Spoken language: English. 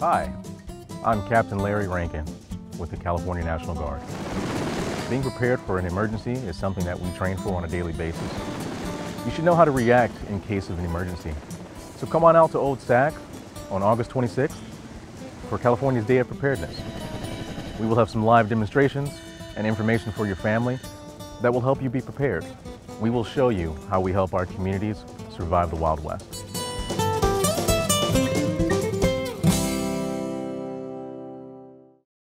Hi, I'm Captain Larry Rankin with the California National Guard. Being prepared for an emergency is something that we train for on a daily basis. You should know how to react in case of an emergency. So come on out to Old Sac on August 26th for California's Day of Preparedness. We will have some live demonstrations and information for your family that will help you be prepared. We will show you how we help our communities survive the Wild West.